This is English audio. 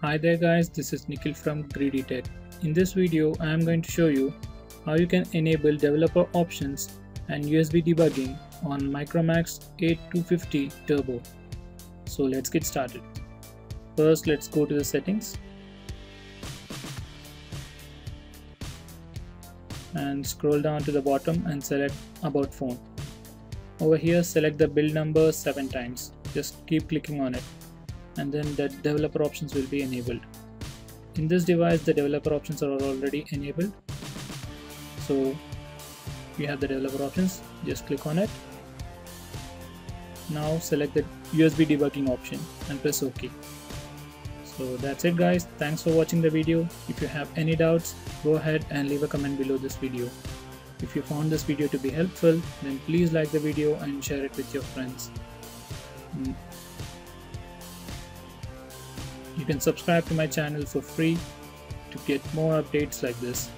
Hi there guys, this is Nikhil from Greedy Tech. In this video, I am going to show you how you can enable developer options and USB debugging on Micromax A250 Turbo. So let's get started. First, let's go to the settings and scroll down to the bottom and select about phone. Over here, select the build number 7 times. Just keep clicking on it and then the developer options will be enabled. In this device the developer options are already enabled. So you have the developer options, just click on it. Now select the USB debugging option and press OK. So that's it guys, thanks for watching the video. If you have any doubts, go ahead and leave a comment below this video. If you found this video to be helpful, then please like the video and share it with your friends. Mm. You can subscribe to my channel for free to get more updates like this.